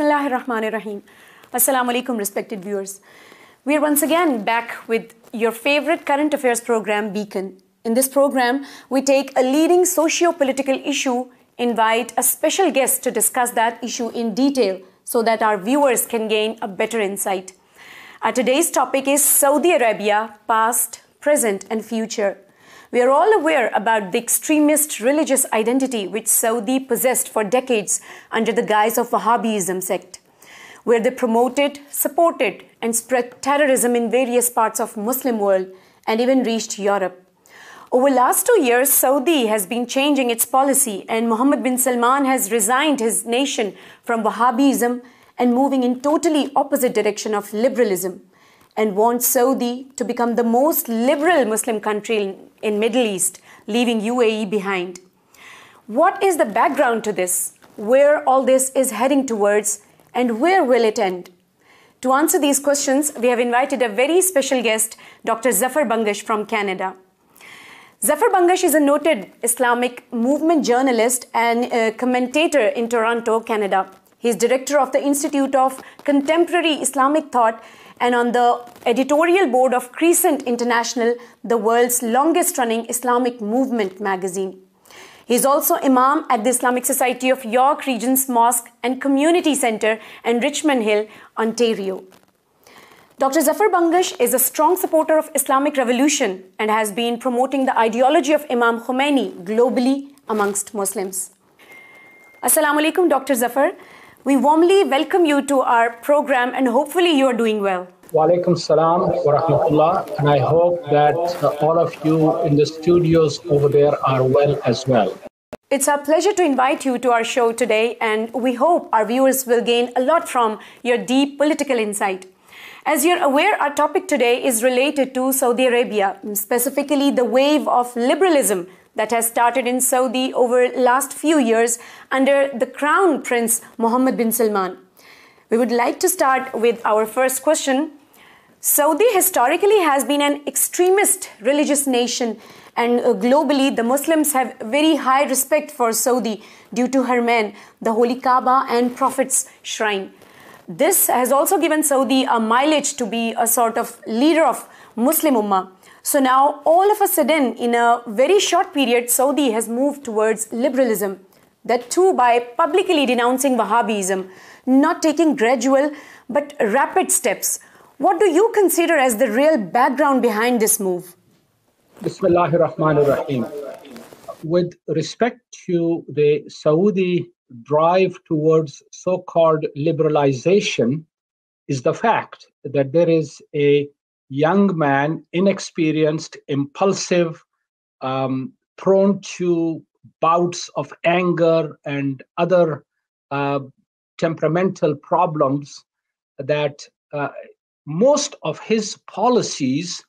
Bismillahir Rahmanir Rahim. Assalamu alaikum, respected viewers. We are once again back with your favorite current affairs program, Beacon. In this program, we take a leading socio political issue, invite a special guest to discuss that issue in detail so that our viewers can gain a better insight. Our today's topic is Saudi Arabia, past, present, and future. We are all aware about the extremist religious identity which Saudi possessed for decades under the guise of Wahhabism sect, where they promoted, supported, and spread terrorism in various parts of Muslim world and even reached Europe. Over last two years, Saudi has been changing its policy, and Mohammed bin Salman has resigned his nation from Wahhabism and moving in totally opposite direction of liberalism and wants Saudi to become the most liberal Muslim country in, Middle East, leaving UAE behind. What is the background to this? Where all this is heading towards and where will it end? To answer these questions, we have invited a very special guest, Dr. Zafar Bangash from Canada. Zafar Bangash is a noted Islamic movement journalist and commentator in Toronto, Canada. He is director of the Institute of Contemporary Islamic Thought and on the editorial board of Crescent International, the world's longest running Islamic movement magazine. He is also Imam at the Islamic Society of York Region's Mosque and Community Center in Richmond Hill, Ontario. Dr. Zafar Bangash is a strong supporter of Islamic revolution and has been promoting the ideology of Imam Khomeini globally amongst Muslims. Assalamu alaikum, Dr. Zafar. We warmly welcome you to our program and hopefully you are doing well. Walaikum salam wa rahmatullah, and I hope that uh, all of you in the studios over there are well as well. It's our pleasure to invite you to our show today, and we hope our viewers will gain a lot from your deep political insight. As you're aware, our topic today is related to Saudi Arabia, specifically the wave of liberalism that has started in Saudi over last few years under the crown prince Mohammed bin Salman. We would like to start with our first question. Saudi historically has been an extremist religious nation and uh, globally the Muslims have very high respect for Saudi due to Haramain, the holy Kaaba and Prophet's shrine. This has also given Saudi a mileage to be a sort of leader of Muslim Ummah. So now, all of a sudden, in a very short period, Saudi has moved towards liberalism. That too by publicly denouncing Wahhabism, not taking gradual but rapid steps. What do you consider as the real background behind this move? Bismillahir Rahmanir Rahim. With respect to the Saudi drive towards so called liberalization, is the fact that there is a young man, inexperienced, impulsive, um, prone to bouts of anger and other uh, temperamental problems, that uh, most of his policies,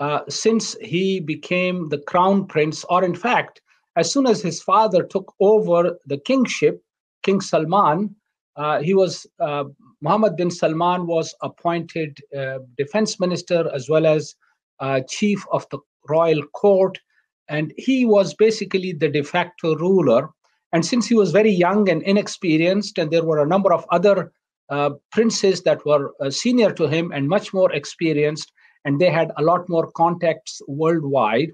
uh, since he became the crown prince, or in fact, as soon as his father took over the kingship, King Salman, uh, he was uh, Mohammed bin Salman was appointed uh, defense minister as well as uh, chief of the royal court, and he was basically the de facto ruler. And since he was very young and inexperienced, and there were a number of other uh, princes that were uh, senior to him and much more experienced, and they had a lot more contacts worldwide.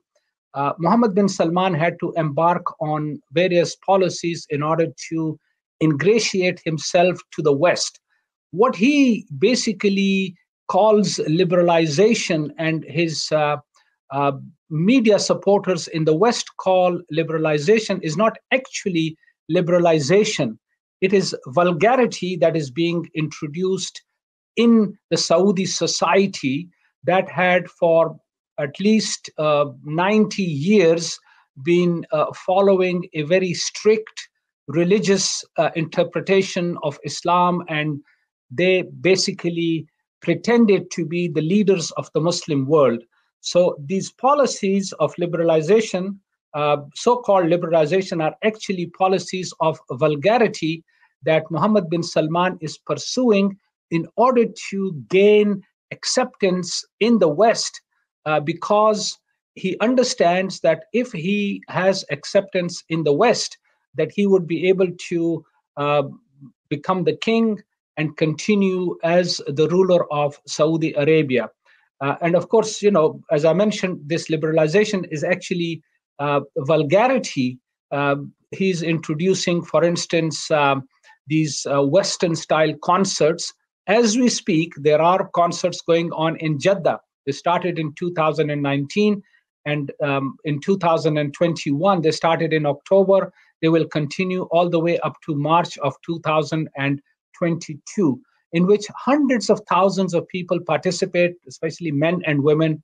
Uh, Mohammed bin Salman had to embark on various policies in order to ingratiate himself to the West. What he basically calls liberalization and his uh, uh, media supporters in the West call liberalization is not actually liberalization. It is vulgarity that is being introduced in the Saudi society that had for at least uh, 90 years been uh, following a very strict religious uh, interpretation of Islam, and they basically pretended to be the leaders of the Muslim world. So these policies of liberalization, uh, so-called liberalization, are actually policies of vulgarity that Mohammed bin Salman is pursuing in order to gain acceptance in the West, uh, because he understands that if he has acceptance in the West, that he would be able to uh, become the king and continue as the ruler of Saudi Arabia. Uh, and of course, you know, as I mentioned, this liberalization is actually uh, vulgarity. Uh, he's introducing, for instance, um, these uh, Western style concerts. As we speak, there are concerts going on in Jeddah. They started in 2019, and um, in 2021, they started in October. They will continue all the way up to March of 2022, in which hundreds of thousands of people participate, especially men and women,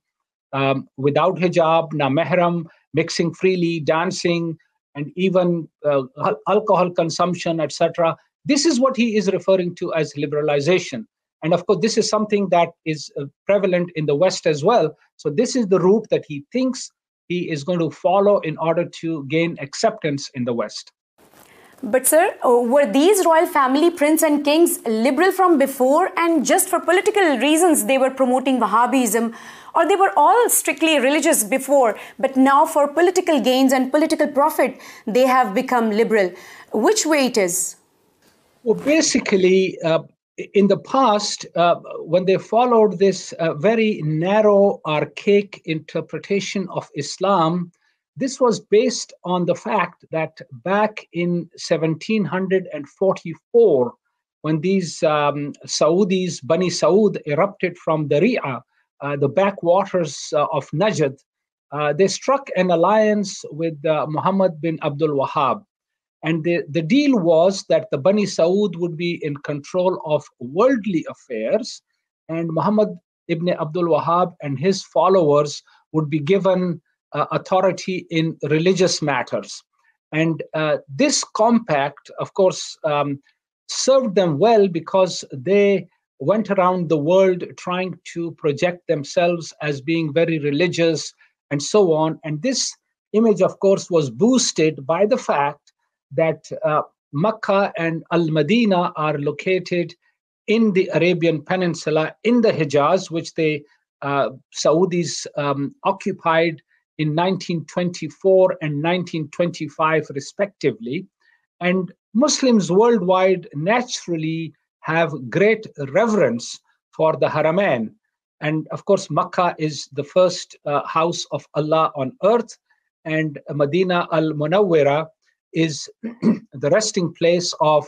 um, without hijab, na mehram, mixing freely, dancing, and even uh, alcohol consumption, etc. This is what he is referring to as liberalization. And of course, this is something that is uh, prevalent in the West as well. So, this is the route that he thinks he is going to follow in order to gain acceptance in the West. But, sir, uh, were these royal family prince and kings liberal from before and just for political reasons they were promoting Wahhabism? Or they were all strictly religious before, but now for political gains and political profit, they have become liberal? Which way it is? Well, basically, uh, in the past, uh, when they followed this uh, very narrow, archaic interpretation of Islam, this was based on the fact that back in 1744, when these um, Saudis, Bani Saud, erupted from Daria, uh, the backwaters uh, of Najd, uh, they struck an alliance with uh, Muhammad bin Abdul Wahhab. And the, the deal was that the Bani Saud would be in control of worldly affairs, and Muhammad ibn Abdul Wahhab and his followers would be given uh, authority in religious matters. And uh, this compact, of course, um, served them well because they went around the world trying to project themselves as being very religious and so on. And this image, of course, was boosted by the fact that uh, Makkah and Al Madinah are located in the Arabian Peninsula, in the Hijaz, which the uh, Saudis um, occupied in 1924 and 1925, respectively. And Muslims worldwide naturally have great reverence for the Haramain. And of course, Makkah is the first uh, house of Allah on earth, and Medina al Munawwara is the resting place of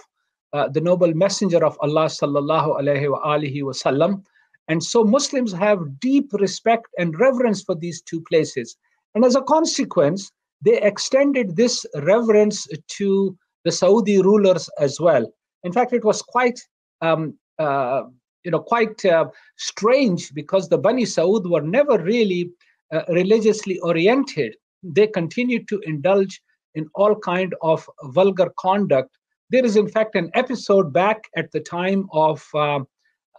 uh, the noble messenger of Allah sallallahu alaihi wasallam. And so Muslims have deep respect and reverence for these two places. And as a consequence, they extended this reverence to the Saudi rulers as well. In fact, it was quite um, uh, you know quite uh, strange because the Bani Saud were never really uh, religiously oriented. They continued to indulge in all kind of vulgar conduct. There is in fact an episode back at the time of uh,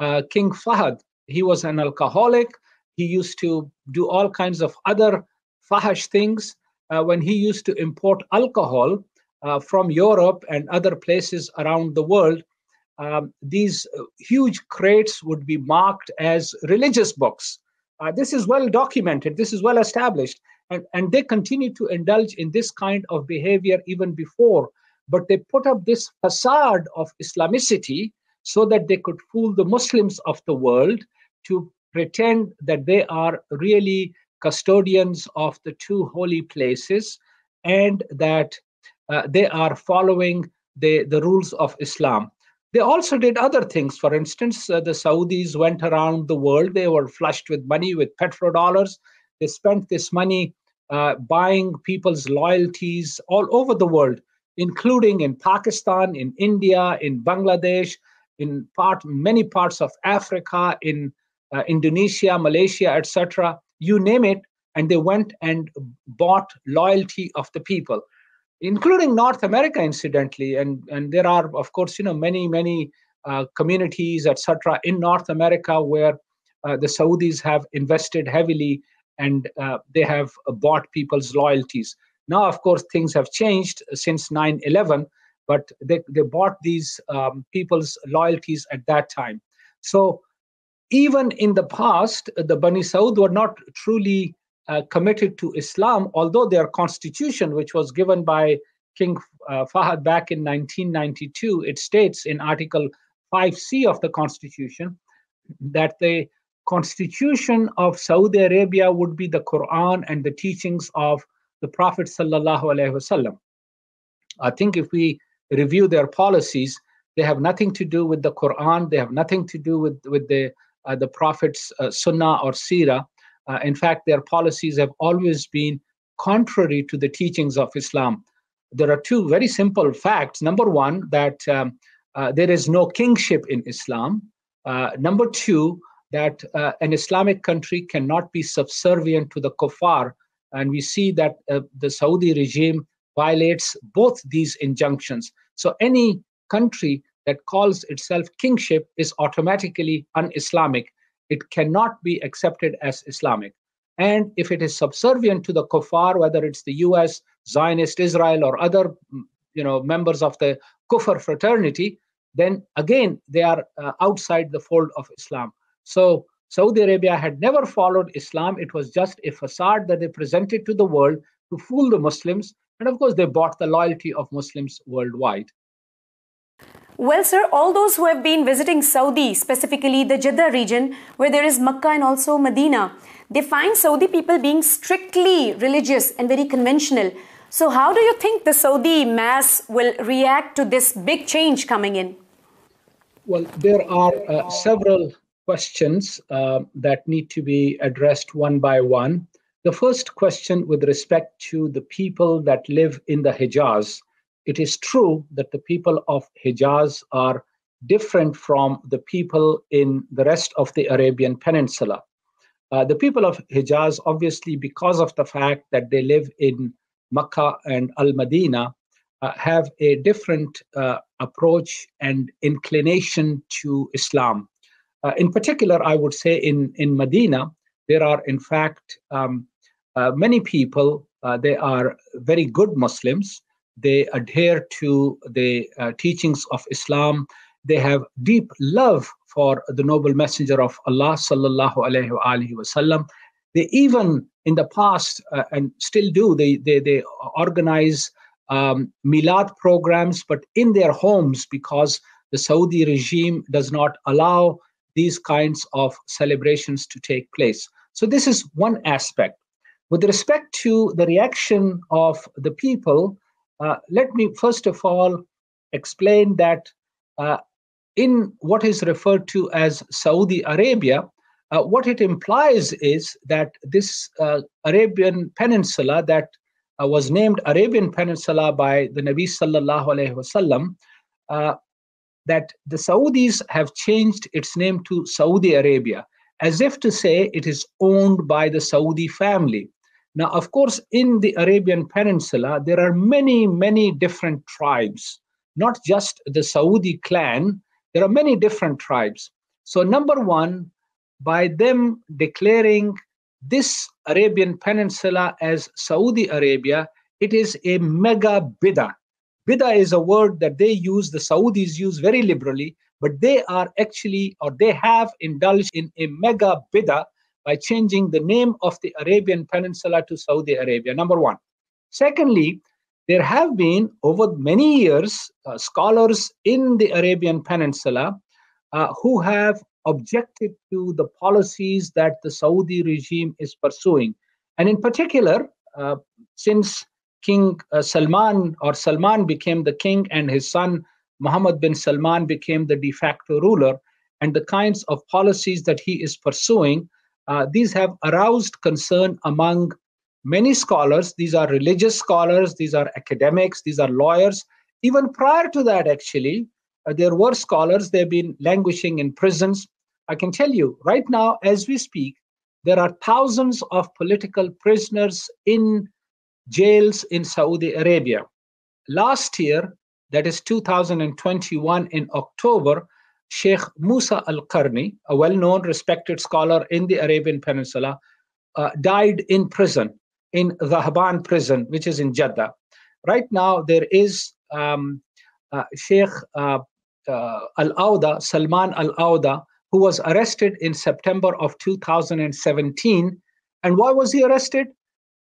uh, King Fahd. He was an alcoholic. He used to do all kinds of other fahash things. Uh, when he used to import alcohol from Europe and other places around the world, um, these uh, huge crates would be marked as religious books. Uh, this is well documented, this is well established, and, and they continue to indulge in this kind of behavior even before. But they put up this facade of Islamicity so that they could fool the Muslims of the world to pretend that they are really custodians of the two holy places and that uh, they are following the, the rules of Islam. They also did other things. For instance, uh, the Saudis went around the world. They were flushed with money, with petrodollars. They spent this money uh, buying people's loyalties all over the world, including in Pakistan, in India, in Bangladesh, in part many parts of Africa, in uh, Indonesia, Malaysia, etc. You name it, and they went and bought loyalty of the people including North America, incidentally. And, and there are, of course, you know, many, many uh, communities, etc., in North America where uh, the Saudis have invested heavily and uh, they have bought people's loyalties. Now, of course, things have changed since 9 11, but they, they bought these um, people's loyalties at that time. So, even in the past, the Bani Saud were not truly uh, committed to Islam, although their constitution, which was given by King uh, Fahd back in 1992, it states in Article 5C of the Constitution that the Constitution of Saudi Arabia would be the Quran and the teachings of the Prophet sallallahu alaihi wasallam. I think if we review their policies, they have nothing to do with the Quran. They have nothing to do with with the the Prophet's uh, Sunnah or Sirah. Uh, in fact, their policies have always been contrary to the teachings of Islam. There are two very simple facts. Number one, that um, uh, there is no kingship in Islam. Uh, number two, that uh, an Islamic country cannot be subservient to the kuffar. And we see that the Saudi regime violates both these injunctions. So any country that calls itself kingship is automatically un-Islamic. It cannot be accepted as Islamic. And if it is subservient to the kuffar, whether it's the US, Zionist Israel, or other you know, members of the kufr fraternity, then again, they are uh, outside the fold of Islam. So Saudi Arabia had never followed Islam. It was just a facade that they presented to the world to fool the Muslims. And of course, they bought the loyalty of Muslims worldwide. Well, sir, all those who have been visiting Saudi, specifically the Jeddah region, where there is Makkah and also Medina, they find Saudi people being strictly religious and very conventional. So, how do you think the Saudi mass will react to this big change coming in? Well, there are uh, several questions uh, that need to be addressed one by one. The first question, with respect to the people that live in the Hijaz, it is true that the people of Hijaz are different from the people in the rest of the Arabian Peninsula. Uh, the people of Hijaz, obviously, because of the fact that they live in Makkah and Al Madinah, uh, have a different uh, approach and inclination to Islam. Uh, in particular, I would say in, in Medina, there are, in fact, um, uh, many people, uh, they are very good Muslims they adhere to the uh, teachings of Islam. They have deep love for the noble messenger of Allah sallallahu alaihi wasallam. They even in the past uh, and still do they they, they organize um, milad programs, but in their homes because the Saudi regime does not allow these kinds of celebrations to take place. So this is one aspect. With respect to the reaction of the people, uh, let me first of all explain that uh, in what is referred to as Saudi Arabia, uh, what it implies is that this uh, Arabian Peninsula that uh, was named Arabian Peninsula by the Nabi sallallahu alaihi wasallam, that the Saudis have changed its name to Saudi Arabia, as if to say it is owned by the Saudi family. Now, of course, in the Arabian Peninsula, there are many, many different tribes, not just the Saudi clan. There are many different tribes. So, number one, by them declaring this Arabian Peninsula as Saudi Arabia, it is a mega bidah. Bidah is a word that they use, the Saudis use very liberally, but they are actually, or they have indulged in a mega bida by changing the name of the Arabian Peninsula to Saudi Arabia, number one. Secondly, there have been over many years uh, scholars in the Arabian Peninsula uh, who have objected to the policies that the Saudi regime is pursuing. And in particular, uh, since King uh, Salman or Salman became the king and his son Muhammad bin Salman became the de facto ruler, and the kinds of policies that he is pursuing uh, these have aroused concern among many scholars. These are religious scholars, these are academics, these are lawyers. Even prior to that, actually, uh, there were scholars, they've been languishing in prisons. I can tell you right now, as we speak, there are thousands of political prisoners in jails in Saudi Arabia. Last year, that is 2021 in October, Sheikh Musa al Qarni, a well known, respected scholar in the Arabian Peninsula, uh, died in prison, in Dhahban prison, which is in Jeddah. Right now, there is um, uh, Sheikh uh, uh Al Auda, Salman Al Auda, who was arrested in September of 2017. And why was he arrested?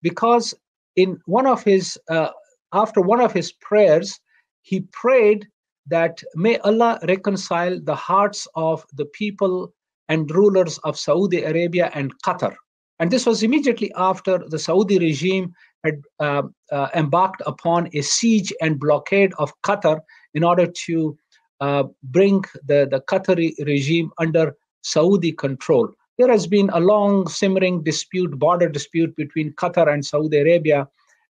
Because in one of his, uh, after one of his prayers, he prayed that may Allah reconcile the hearts of the people and rulers of Saudi Arabia and Qatar. And this was immediately after the Saudi regime had uh, uh, embarked upon a siege and blockade of Qatar in order to uh, bring the, the Qatari regime under Saudi control. There has been a long simmering dispute, border dispute between Qatar and Saudi Arabia,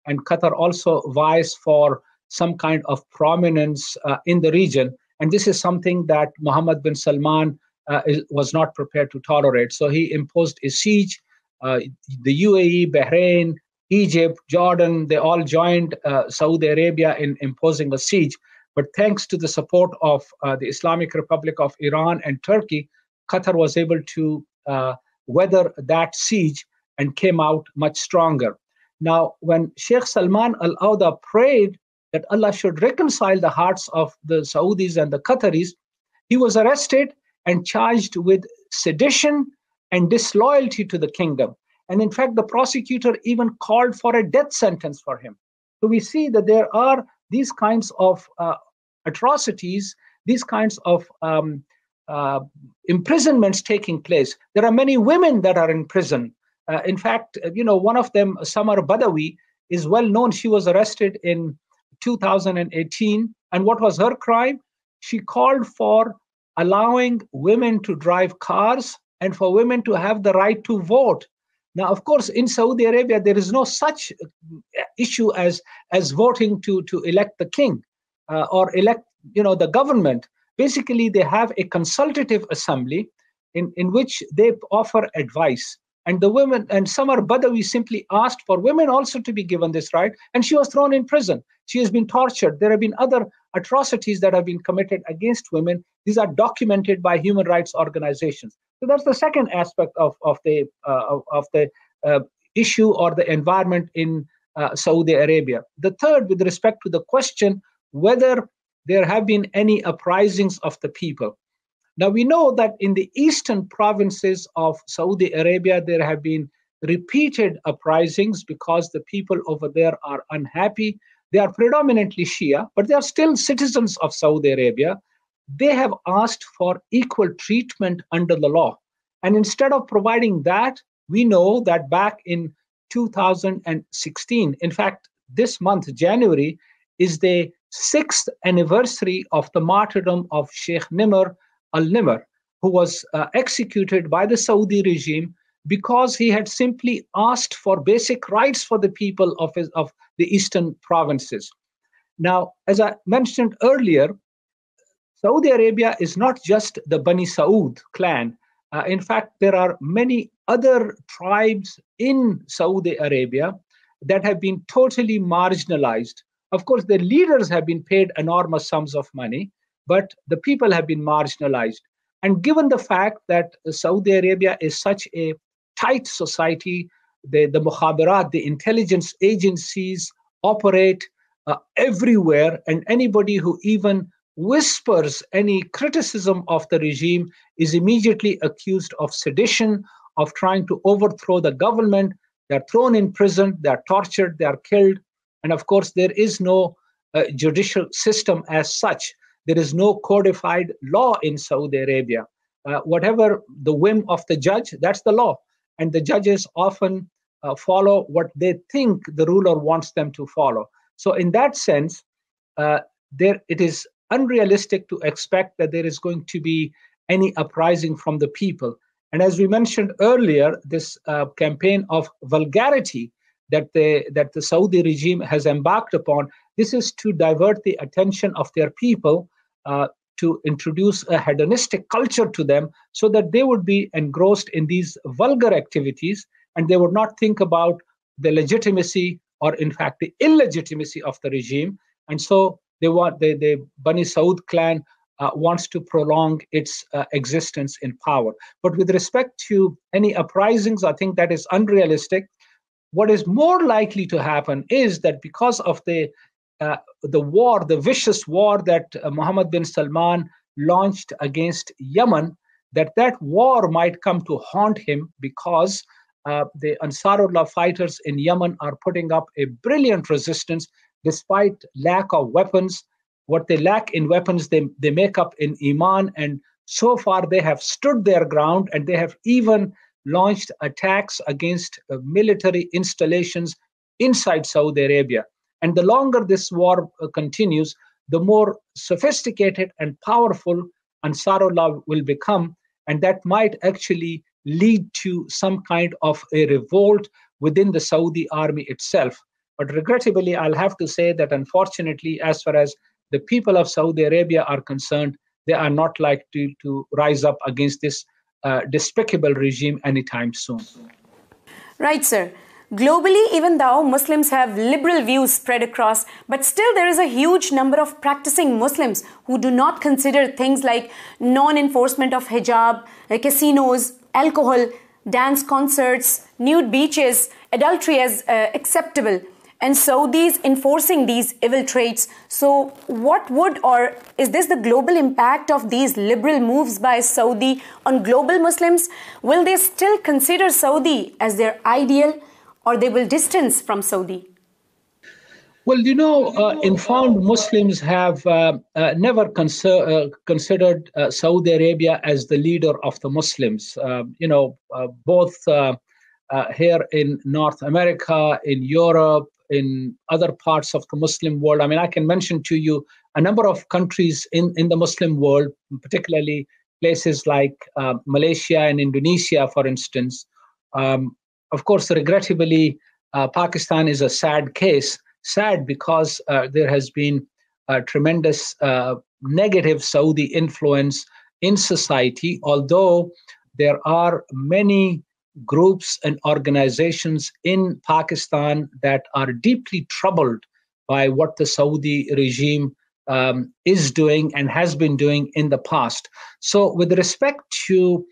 and Qatar also vies for some kind of prominence uh, in the region. And this is something that Mohammed bin Salman uh, was not prepared to tolerate. So he imposed a siege. Uh, the UAE, Bahrain, Egypt, Jordan, they all joined uh, Saudi Arabia in imposing a siege. But thanks to the support of uh, the Islamic Republic of Iran and Turkey, Qatar was able to uh, weather that siege and came out much stronger. Now, when Sheikh Salman Al Auda prayed that Allah should reconcile the hearts of the Saudis and the Qataris, he was arrested and charged with sedition and disloyalty to the kingdom. And in fact, the prosecutor even called for a death sentence for him. So we see that there are these kinds of uh, atrocities, these kinds of um, uh, imprisonments taking place. There are many women that are in prison. Uh, in fact, you know, one of them, Samar Badawi, is well known. She was arrested in 2018. And what was her crime? She called for allowing women to drive cars and for women to have the right to vote. Now, of course, in Saudi Arabia, there is no such issue as as voting to to elect the king uh, or elect, you know, the government. Basically, they have a consultative assembly in, in which they offer advice. And the women, and Samar Badawi simply asked for women also to be given this right, and she was thrown in prison. She has been tortured. There have been other atrocities that have been committed against women. These are documented by human rights organizations. So that's the second aspect of, of the uh, of the uh, issue or the environment in uh, Saudi Arabia. The third, with respect to the question whether there have been any uprisings of the people. Now we know that in the eastern provinces of Saudi Arabia, there have been repeated uprisings because the people over there are unhappy. They are predominantly Shia, but they are still citizens of Saudi Arabia. They have asked for equal treatment under the law. And instead of providing that, we know that back in 2016, in fact, this month, January, is the sixth anniversary of the martyrdom of Sheikh Nimr al Nimr, who was uh, executed by the Saudi regime because he had simply asked for basic rights for the people of, his, of the eastern provinces. Now, as I mentioned earlier, Saudi Arabia is not just the Bani Saud clan. Uh, in fact, there are many other tribes in Saudi Arabia that have been totally marginalized. Of course, the leaders have been paid enormous sums of money, but the people have been marginalized. And given the fact that Saudi Arabia is such a tight society, the, the mukhabarat, the intelligence agencies operate uh, everywhere, and anybody who even whispers any criticism of the regime is immediately accused of sedition, of trying to overthrow the government. They're thrown in prison, they're tortured, they're killed. And of course, there is no uh, judicial system as such. There is no codified law in Saudi Arabia. Uh, whatever the whim of the judge, that's the law. And the judges often uh, follow what they think the ruler wants them to follow. So, in that sense, uh, there it is unrealistic to expect that there is going to be any uprising from the people. And as we mentioned earlier, this uh, campaign of vulgarity that the that the Saudi regime has embarked upon, this is to divert the attention of their people uh, to introduce a hedonistic culture to them so that they would be engrossed in these vulgar activities and they would not think about the legitimacy or in fact the illegitimacy of the regime. And so they want the, the bani saud clan uh, wants to prolong its uh, existence in power. But with respect to any uprisings i think that is unrealistic. What is more likely to happen is that because of the uh, the war, the vicious war that uh, Mohammed bin Salman launched against Yemen, that that war might come to haunt him because uh, the Ansarullah fighters in Yemen are putting up a brilliant resistance despite lack of weapons. what they lack in weapons, they, they make up in Iman. And so far, they have stood their ground and they have even launched attacks against uh, military installations inside Saudi Arabia. And the longer this war uh, continues, the more sophisticated and powerful Ansarullah will become. And that might actually lead to some kind of a revolt within the Saudi army itself. But regrettably, I'll have to say that unfortunately, as far as the people of Saudi Arabia are concerned, they are not likely to rise up against this uh, despicable regime anytime soon. Right, sir. Globally, even though Muslims have liberal views spread across, but still there is a huge number of practicing Muslims who do not consider things like non enforcement of hijab, uh, casinos, alcohol, dance concerts, nude beaches, adultery as uh, acceptable and Saudis enforcing these evil traits. So, what would or is this the global impact of these liberal moves by Saudi on global Muslims? Will they still consider Saudi as their ideal or they will distance from Saudi? Well, you know, uh, informed Muslims have uh, uh, never conser- uh, considered uh, Saudi Arabia as the leader of the Muslims. Uh, you know, both here in North America, in Europe, in other parts of the Muslim world. I mean, I can mention to you a number of countries in, in the Muslim world, particularly places like uh, Malaysia and Indonesia, for instance. Um, of course, regrettably, uh, Pakistan is a sad case. Sad because uh, there has been a tremendous uh, negative Saudi influence in society, although there are many groups and organizations in Pakistan that are deeply troubled by what the Saudi regime um, is doing and has been doing in the past. So, with respect to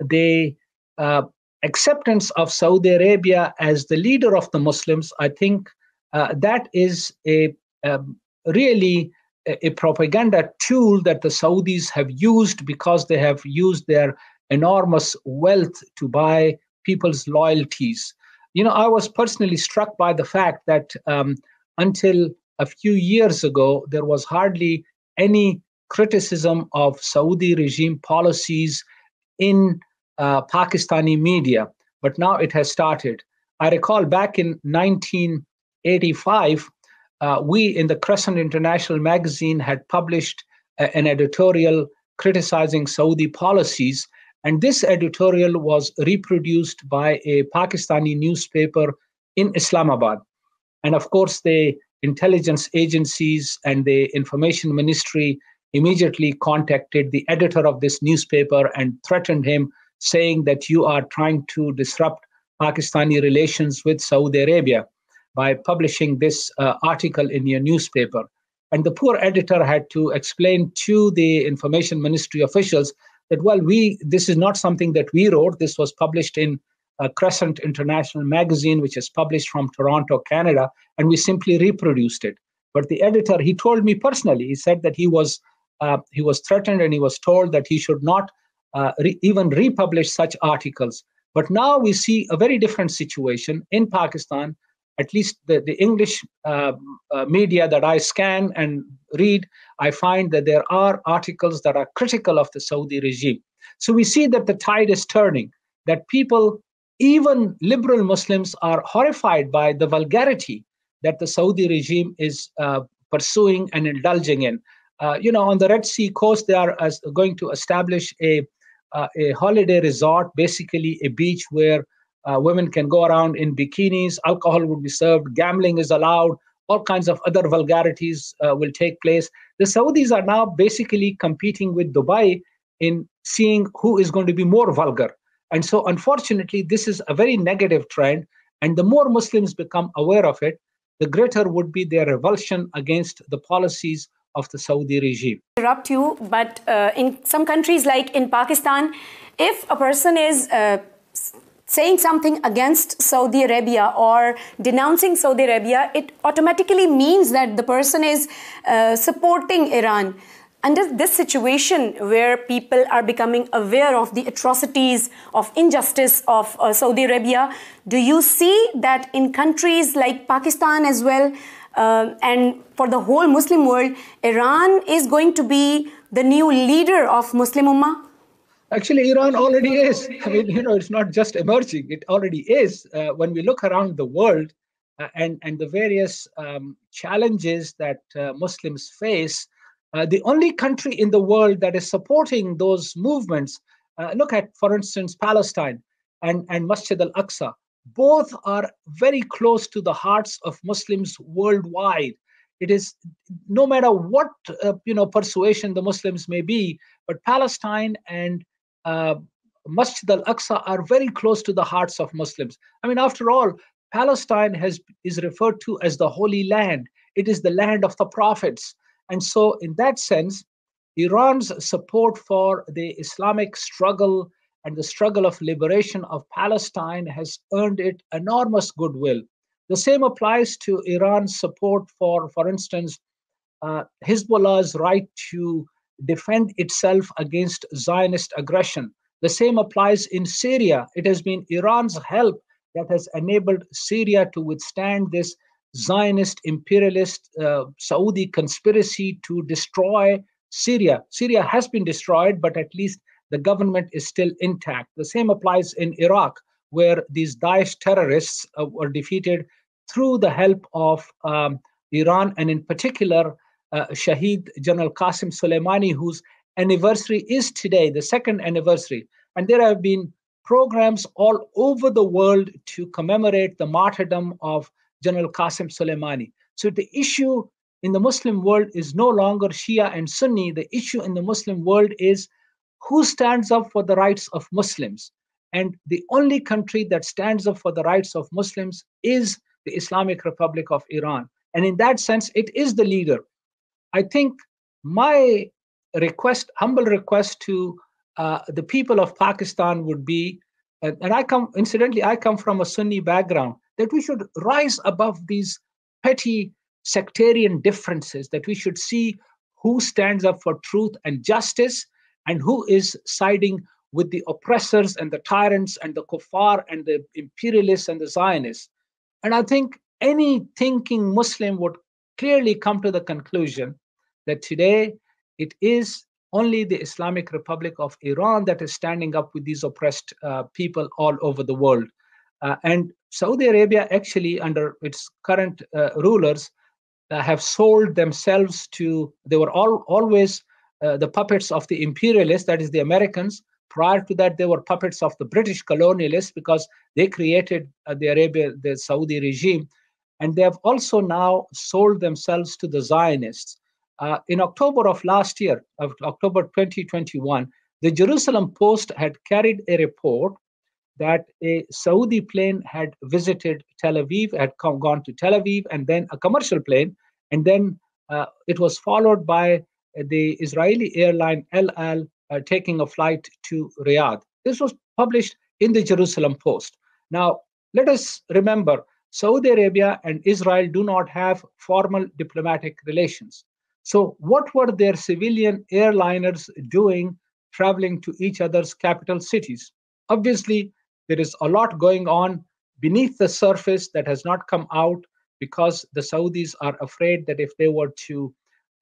the uh, acceptance of Saudi Arabia as the leader of the Muslims, I think that is a um, really a, a propaganda tool that the Saudis have used because they have used their enormous wealth to buy people's loyalties. You know, I was personally struck by the fact that um, until a few years ago, there was hardly any criticism of Saudi regime policies in uh, Pakistani media, but now it has started. I recall back in 1985, uh, we in the Crescent International magazine had published a, an editorial criticizing Saudi policies, and this editorial was reproduced by a Pakistani newspaper in Islamabad. And of course, the intelligence agencies and the information ministry immediately contacted the editor of this newspaper and threatened him, saying that you are trying to disrupt Pakistani relations with Saudi Arabia by publishing this uh, article in your newspaper. And the poor editor had to explain to the information ministry officials that well we this is not something that we wrote. This was published in a crescent international magazine which is published from toronto canada and we simply reproduced it. But the editor he told me personally he said that he was uh, he was threatened and he was told that he should not uh, re- even republish such articles. But now we see a very different situation in pakistan at least the, the English uh, uh, media that I scan and read, I find that there are articles that are critical of the Saudi regime. So we see that the tide is turning, that people, even liberal Muslims, are horrified by the vulgarity that the Saudi regime is uh, pursuing and indulging in. Uh, you know, on the Red Sea coast, they are going to establish a, uh, a holiday resort, basically a beach where uh, women can go around in bikinis. Alcohol will be served. Gambling is allowed. All kinds of other vulgarities uh, will take place. The Saudis are now basically competing with Dubai in seeing who is going to be more vulgar. And so, unfortunately, this is a very negative trend. And the more Muslims become aware of it, the greater would be their revulsion against the policies of the Saudi regime. Interrupt you, but uh, in some countries, like in Pakistan, if a person is uh, saying something against Saudi Arabia or denouncing Saudi Arabia, it automatically means that the person is uh, supporting Iran. Under this situation, where people are becoming aware of the atrocities of injustice of uh, Saudi Arabia, do you see that in countries like Pakistan as well, uh, and for the whole Muslim world, Iran is going to be the new leader of Muslim Ummah? Actually, Iran already is. I mean, you know, it's not just emerging, it already is. Uh, when we look around the world uh, and, and the various um, challenges that uh, Muslims face, uh, the only country in the world that is supporting those movements, uh, look at, for instance, Palestine and, and Masjid al Aqsa. Both are very close to the hearts of Muslims worldwide. It is no matter what uh, you know persuasion the Muslims may be, but Palestine and uh, Masjid al-Aqsa are very close to the hearts of Muslims. I mean, after all, Palestine has is referred to as the Holy Land. It is the land of the prophets, and so in that sense, Iran's support for the Islamic struggle and the struggle of liberation of Palestine has earned it enormous goodwill. The same applies to Iran's support for, for instance, uh, Hezbollah's right to defend itself against Zionist aggression. The same applies in Syria. It has been Iran's help that has enabled Syria to withstand this Zionist imperialist uh, Saudi conspiracy to destroy Syria. Syria has been destroyed, but at least the government is still intact. The same applies in Iraq, where these Daesh terrorists uh, were defeated through the help of um, Iran, and in particular, uh, Shahid General Qasim Soleimani, whose anniversary is today, the second anniversary. And there have been programs all over the world to commemorate the martyrdom of General Qasim Soleimani. So the issue in the Muslim world is no longer Shia and Sunni. The issue in the Muslim world is who stands up for the rights of Muslims. And the only country that stands up for the rights of Muslims is the Islamic Republic of Iran. And in that sense, it is the leader. I think my request, humble request to uh, the people of Pakistan would be, and, and I come, incidentally, I come from a Sunni background, that we should rise above these petty sectarian differences, that we should see who stands up for truth and justice and who is siding with the oppressors and the tyrants and the kuffar and the imperialists and the Zionists. And I think any thinking Muslim would clearly come to the conclusion that today it is only the Islamic Republic of Iran that is standing up with these oppressed uh, people all over the world. Uh, and Saudi Arabia, actually, under its current uh, rulers, uh, have sold themselves to, they were all always uh, the puppets of the imperialists, that is the Americans. Prior to that, they were puppets of the British colonialists because they created uh, the Arabia, the Saudi regime. And they have also now sold themselves to the Zionists. Uh, in October of last year, of October 2021, the Jerusalem Post had carried a report that a Saudi plane had visited Tel Aviv, had come, gone to Tel Aviv, and then a commercial plane, and then uh, it was followed by the Israeli airline El Al uh, taking a flight to Riyadh. This was published in the Jerusalem Post. Now, let us remember Saudi Arabia and Israel do not have formal diplomatic relations. So, what were their civilian airliners doing traveling to each other's capital cities? Obviously, there is a lot going on beneath the surface that has not come out because the Saudis are afraid that if they were to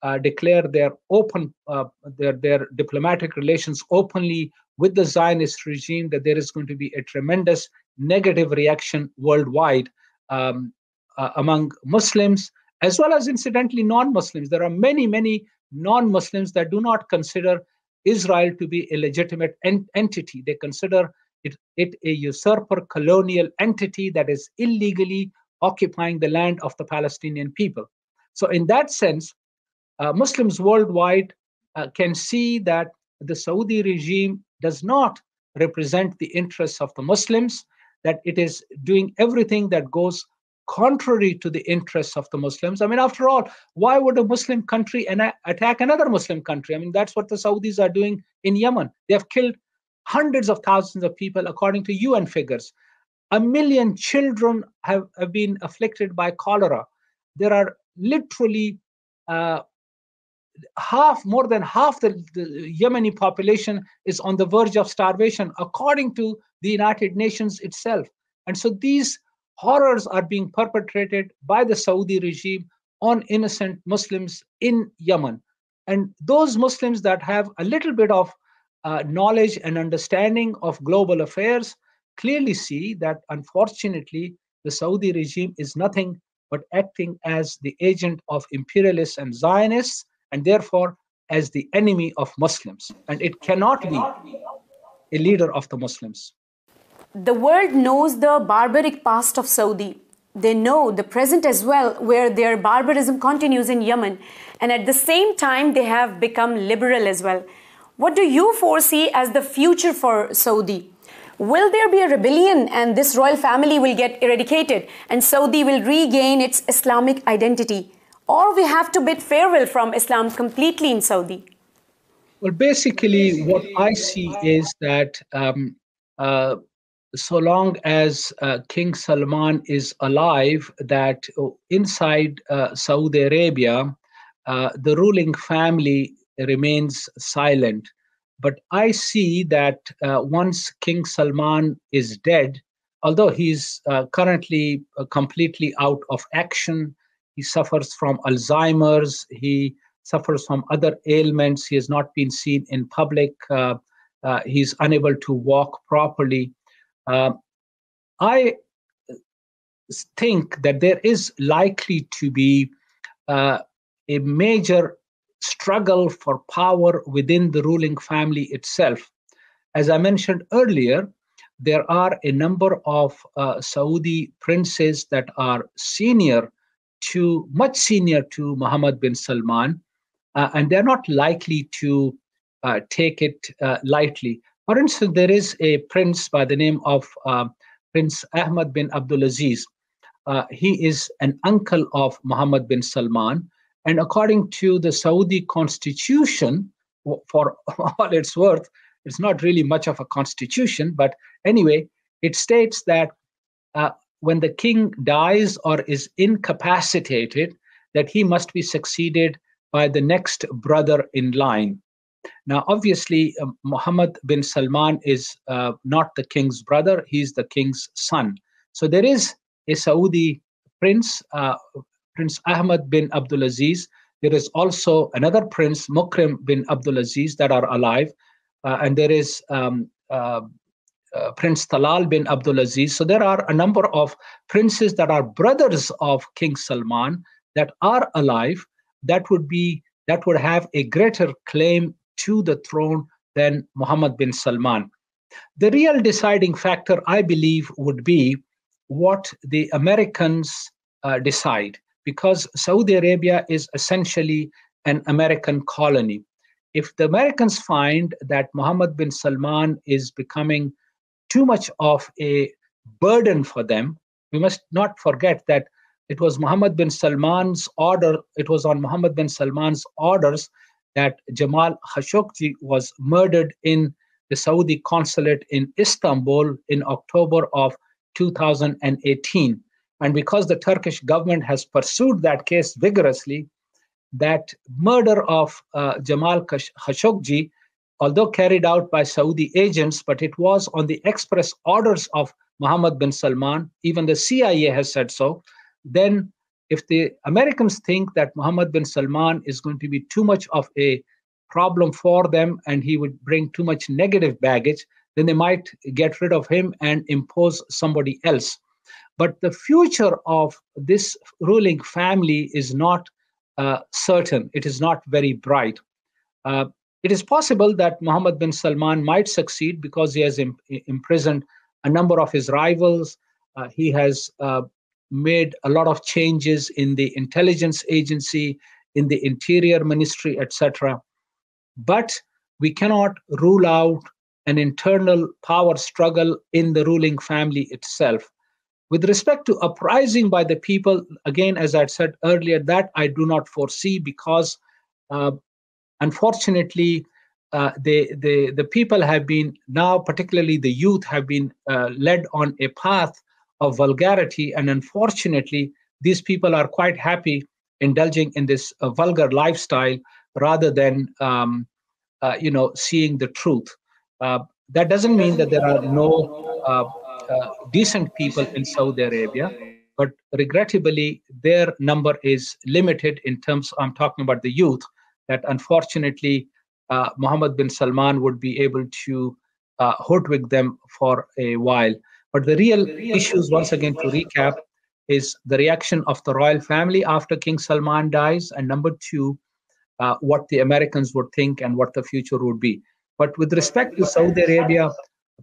uh, declare their open uh, their their diplomatic relations openly with the Zionist regime, that there is going to be a tremendous negative reaction worldwide um, uh, among Muslims, as well as incidentally non-Muslims. There are many many non-Muslims that do not consider Israel to be a legitimate en- entity. They consider it, it a usurper colonial entity that is illegally occupying the land of the Palestinian people. So, in that sense, uh, Muslims worldwide uh, can see that the Saudi regime does not represent the interests of the Muslims, that it is doing everything that goes contrary to the interests of the Muslims. I mean, after all, why would a Muslim country attack another Muslim country? I mean, that's what the Saudis are doing in Yemen. They have killed hundreds of thousands of people, according to UN figures. A million children have, have been afflicted by cholera. There are literally uh, half, more than half the, the Yemeni population is on the verge of starvation, according to the United Nations itself. And so these horrors are being perpetrated by the Saudi regime on innocent Muslims in Yemen. And those Muslims that have a little bit of uh, knowledge and understanding of global affairs clearly see that unfortunately the Saudi regime is nothing but acting as the agent of imperialists and Zionists, and therefore as the enemy of Muslims. And it cannot be a leader of the Muslims. The world knows the barbaric past of Saudi. They know the present as well, where their barbarism continues in Yemen. And at the same time, they have become liberal as well. What do you foresee as the future for Saudi? Will there be a rebellion and this royal family will get eradicated and Saudi will regain its Islamic identity? Or we have to bid farewell from Islam completely in Saudi? Well, basically, what I see is that um, uh, so long as uh, King Salman is alive, that inside uh, Saudi Arabia, uh, the ruling family remains silent. But I see that uh, once King Salman is dead, although he's uh, currently uh, completely out of action, he suffers from Alzheimer's, he suffers from other ailments, he has not been seen in public, uh, uh, he's unable to walk properly. Uh, I think that there is likely to be a major struggle for power within the ruling family itself. As I mentioned earlier, there are a number of uh, Saudi princes that are senior to, much senior to Mohammed bin Salman, uh, and they're not likely to uh, take it uh, lightly. For instance, there is a prince by the name of uh, Prince Ahmad bin Abdulaziz. Uh, he is an uncle of Mohammed bin Salman, and according to the Saudi constitution, for all it's worth, it's not really much of a constitution, but anyway, it states that uh, when the king dies or is incapacitated, that he must be succeeded by the next brother in line. Now, obviously, uh, Muhammad bin Salman is uh, not the king's brother, he's the king's son. So there is a Saudi prince, uh, Prince Ahmad bin Abdulaziz. There is also another prince, Muqrin bin Abdulaziz, that are alive. Uh, and there is um, uh, uh, Prince Talal bin Abdulaziz. So there are a number of princes that are brothers of King Salman that are alive that would be that would have a greater claim to the throne than Muhammad bin Salman. The real deciding factor, I believe, would be what the Americans uh, decide because Saudi Arabia is essentially an American colony. If the Americans find that Mohammed bin Salman is becoming too much of a burden for them, we must not forget that it was Mohammed bin Salman's order, it was on Mohammed bin Salman's orders that Jamal Khashoggi was murdered in the Saudi consulate in Istanbul in October of 2018. And because the Turkish government has pursued that case vigorously, that murder of uh, Jamal Khashoggi, although carried out by Saudi agents, but it was on the express orders of Mohammed bin Salman, even the CIA has said so, then if the Americans think that Mohammed bin Salman is going to be too much of a problem for them and he would bring too much negative baggage, then they might get rid of him and impose somebody else. But the future of this ruling family is not uh, certain, it is not very bright. Uh, it is possible that Mohammed bin Salman might succeed because he has Im- imprisoned a number of his rivals. Uh, he has uh, made a lot of changes in the intelligence agency, in the interior ministry, etc. But we cannot rule out an internal power struggle in the ruling family itself. With respect to uprising by the people, again, as I said earlier, that I do not foresee because uh, unfortunately, uh, the, the, the people have been now, particularly the youth, have been uh, led on a path of vulgarity. And unfortunately, these people are quite happy indulging in this uh, vulgar lifestyle rather than, um, uh, you know, seeing the truth. Uh, that doesn't mean that there are no uh, decent people in Saudi Arabia. but regrettably, their number is limited in terms. I'm talking about the youth. That unfortunately, uh, Mohammed bin Salman would be able to uh, hoodwink them for a while. But the real issues, once again, to recap, is the reaction of the royal family after King Salman dies, and number two, uh, what the Americans would think and what the future would be. But with respect to Saudi Arabia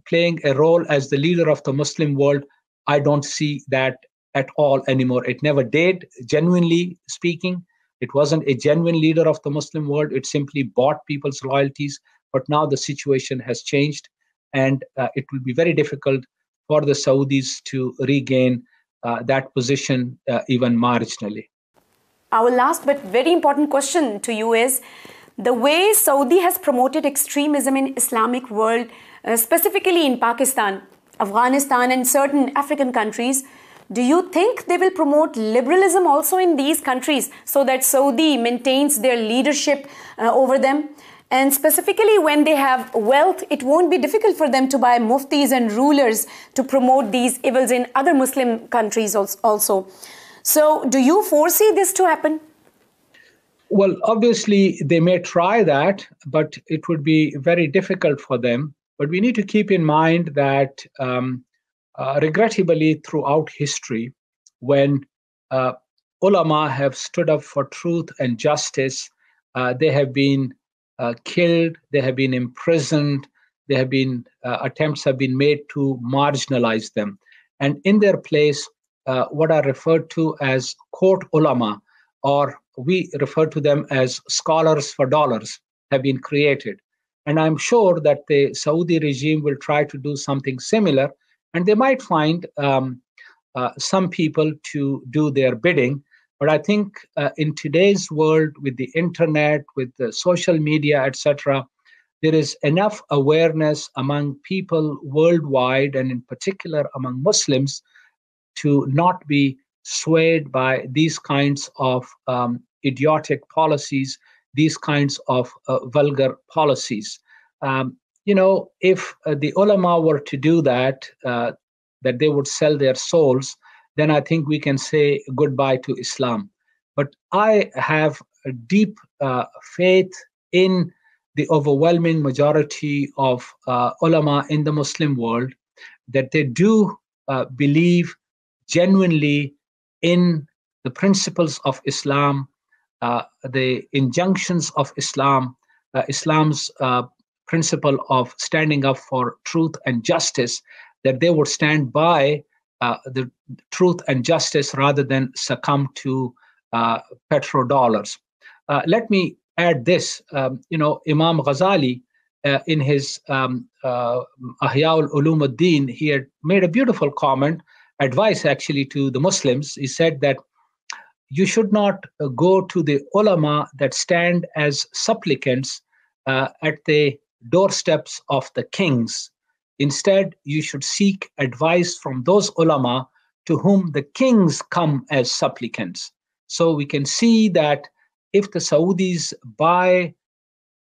playing a role as the leader of the Muslim world, I don't see that at all anymore. It never did, genuinely speaking. It wasn't a genuine leader of the Muslim world. It simply bought people's loyalties. But now the situation has changed, and uh, it will be very difficult for the Saudis to regain uh, that position uh, even marginally. Our last but very important question to you is the way Saudi has promoted extremism in Islamic world, uh, specifically in Pakistan, Afghanistan, and certain African countries. Do you think they will promote liberalism also in these countries so that Saudi maintains their leadership uh, over them? And specifically, when they have wealth, it won't be difficult for them to buy muftis and rulers to promote these evils in other Muslim countries also. So, do you foresee this to happen? Well, obviously, they may try that, but it would be very difficult for them. But we need to keep in mind that, um, uh, regrettably, throughout history, when uh, ulama have stood up for truth and justice, uh, they have been killed, they have been imprisoned, there have been uh, attempts have been made to marginalize them, and in their place, uh, what are referred to as court ulama or we refer to them as scholars for dollars, have been created. And I'm sure that the Saudi regime will try to do something similar, and they might find um, uh, some people to do their bidding. But I think uh, in today's world, with the internet, with the social media, etc., there is enough awareness among people worldwide, and in particular among Muslims, to not be swayed by these kinds of um, idiotic policies, these kinds of uh, vulgar policies. Um, you know, if uh, the ulama were to do that, uh, that they would sell their souls, then I think we can say goodbye to Islam. But I have a deep uh, faith in the overwhelming majority of uh, ulama in the Muslim world that they do uh, believe genuinely in the principles of Islam, uh, the injunctions of Islam, uh, Islam's uh, principle of standing up for truth and justice, that they would stand by uh, the truth and justice rather than succumb to uh, petrodollars. Uh, let me add this. Um, you know, Imam Ghazali, in his um, uh, Ahya ulum ad-Din, he had made a beautiful comment advice actually to the Muslims. He said that you should not uh, go to the ulama that stand as supplicants uh, at the doorsteps of the kings. Instead, you should seek advice from those ulama to whom the kings come as supplicants. So we can see that if the Saudis buy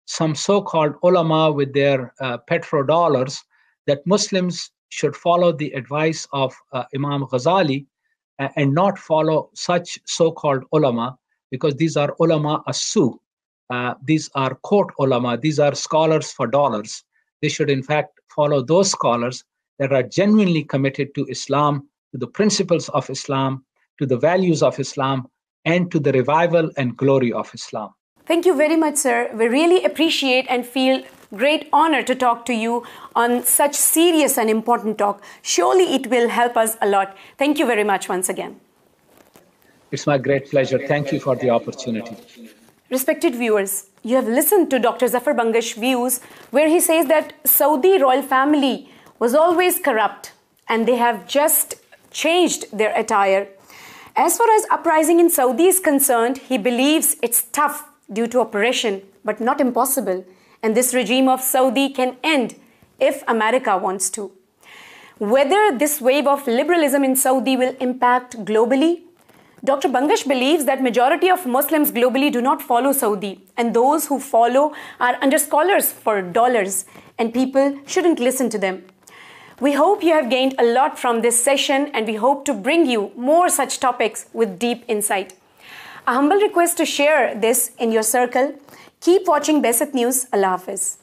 some so called ulama with their uh, petrodollars, that Muslims should follow the advice of uh, Imam Ghazali and not follow such so-called ulama because these are ulama asu. Uh, these are court ulama. These are scholars for dollars. They should, in fact, follow those scholars that are genuinely committed to Islam, to the principles of Islam, to the values of Islam, and to the revival and glory of Islam. Thank you very much, sir. We really appreciate and feel great honor to talk to you on such serious and important talk. Surely it will help us a lot. Thank you very much once again. It's my great pleasure. Thank you for the opportunity. Respected viewers, you have listened to Dr. Zafar Bangash views where he says that Saudi royal family was always corrupt and they have just changed their attire. As far as uprising in Saudi is concerned, he believes it's tough due to oppression, but not impossible. And this regime of Saudi can end if America wants to. Whether this wave of liberalism in Saudi will impact globally, Dr. Bangash believes that majority of Muslims globally do not follow Saudi and those who follow are under scholars for dollars and people shouldn't listen to them. We hope you have gained a lot from this session and we hope to bring you more such topics with deep insight. A humble request to share this in your circle. Keep watching Bithat News. Allah Hafiz.